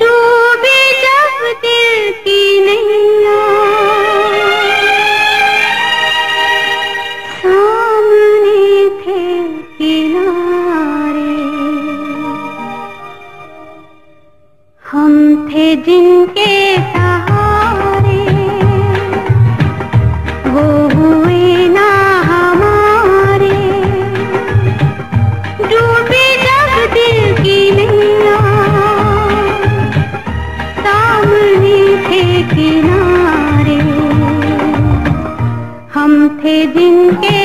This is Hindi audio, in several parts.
तो डूबे जब दिल की नैया सामने थे किनारे हम थे जिनके हम थे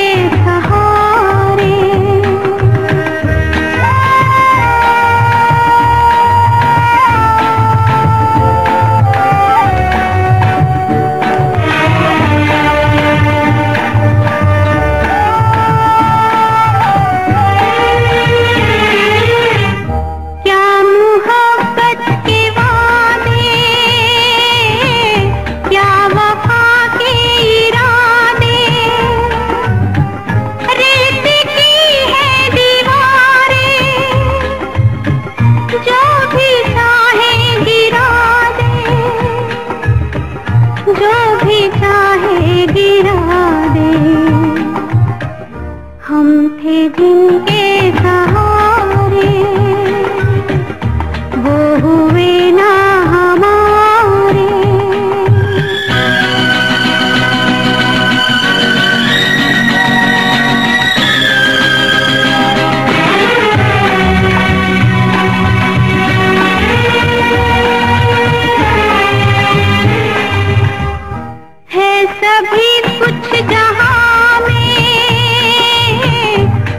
जहाँ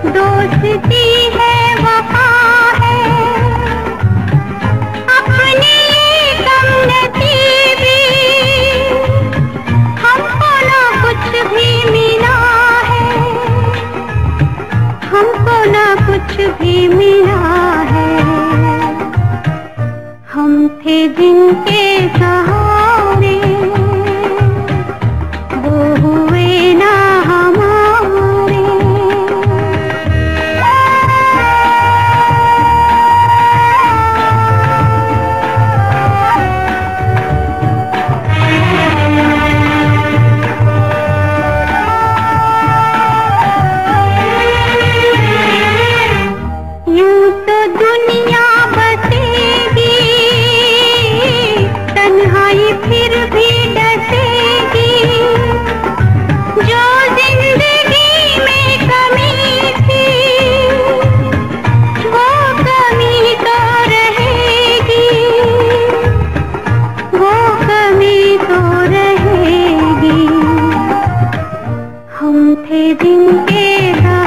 दोस्ती है है। कुछ भी मिला है। हमको कुछ भी मिला है। हम थे जिनके सहारे दिन के दाम